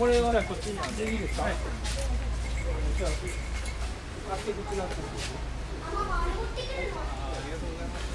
これはね、こっちにあいいですか。はい。じゃあ、あ口なって。ありがとうございます。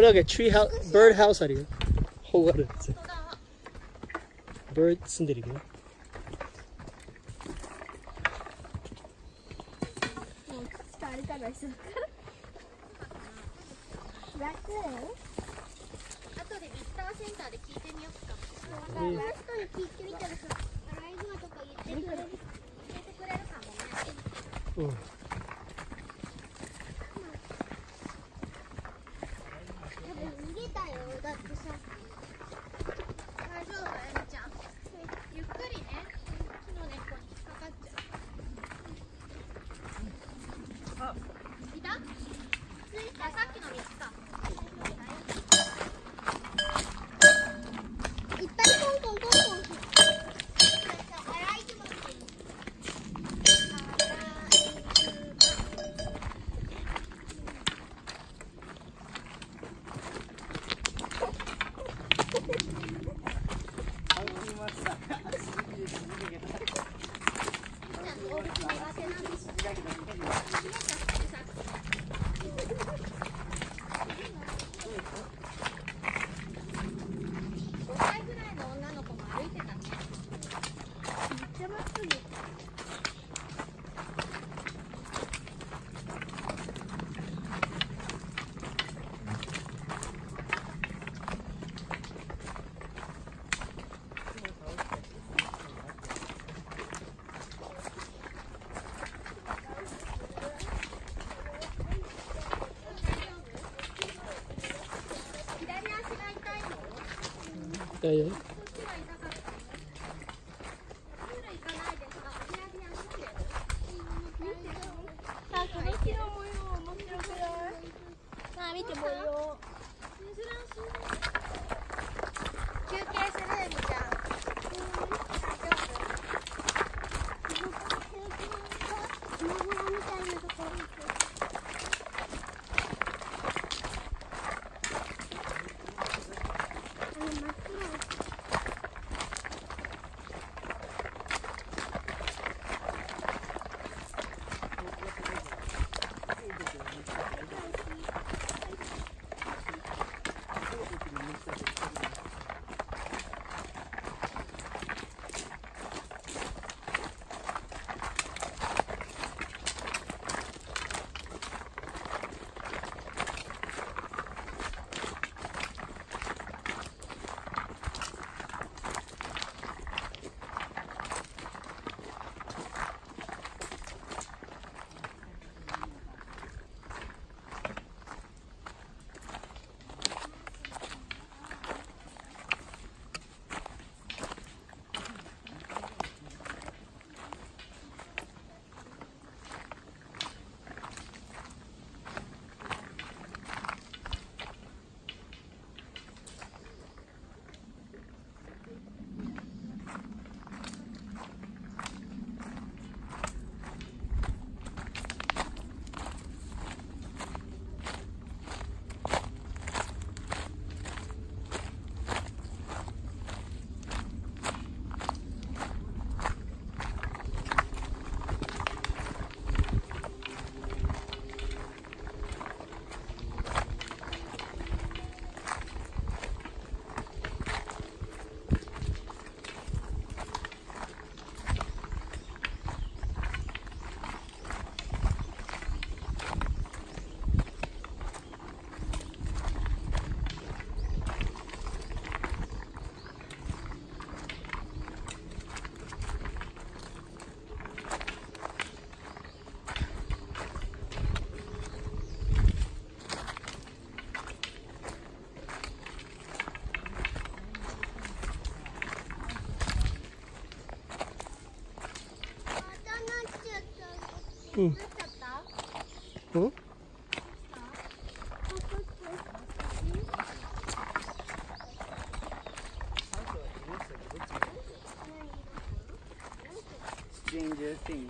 れだけ tree house, bird house あるよ。ほがあるやつ。bird 住んでるけど。もう疲れたらしそう楽後でビッターセンターで聞いてみようかなんかラストに聞いてみたらさアライグマとか言ってくれる聞いてくれるかもねうん。 गए ま Hm. 응. thing.